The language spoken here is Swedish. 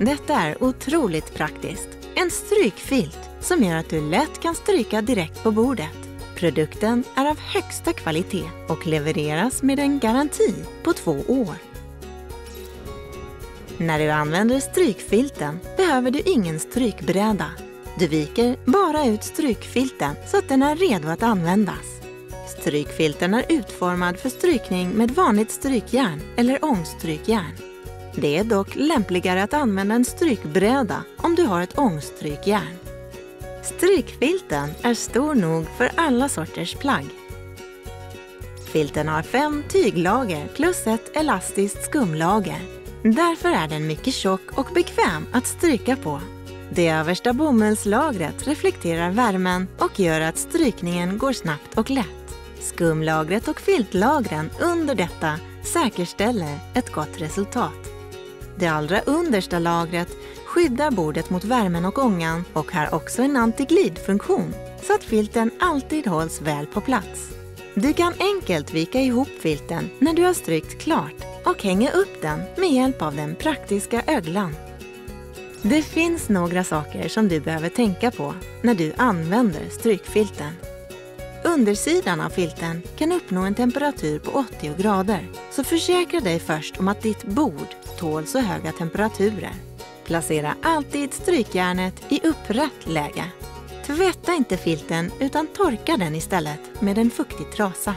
Detta är otroligt praktiskt. En strykfilt som gör att du lätt kan stryka direkt på bordet. Produkten är av högsta kvalitet och levereras med en garanti på två år. När du använder strykfilten behöver du ingen strykbräda. Du viker bara ut strykfilten så att den är redo att användas. Strykfilten är utformad för strykning med vanligt strykjärn eller ångstrykjärn. Det är dock lämpligare att använda en strykbräda om du har ett ångstrykjärn. Strykfilten är stor nog för alla sorters plagg. Filten har fem tyglager plus ett elastiskt skumlager. Därför är den mycket tjock och bekväm att stryka på. Det översta bomullslagret reflekterar värmen och gör att strykningen går snabbt och lätt. Skumlagret och filtlagren under detta säkerställer ett gott resultat. Det allra understa lagret skyddar bordet mot värmen och ångan och har också en antiglidfunktion så att filten alltid hålls väl på plats. Du kan enkelt vika ihop filten när du har strykt klart och hänga upp den med hjälp av den praktiska öglan. Det finns några saker som du behöver tänka på när du använder strykfilten. Undersidan av filten kan uppnå en temperatur på 80 grader, så försäkra dig först om att ditt bord tål så höga temperaturer. Placera alltid strykjärnet i upprätt läge. Tvätta inte filten utan torka den istället med en fuktig trasa.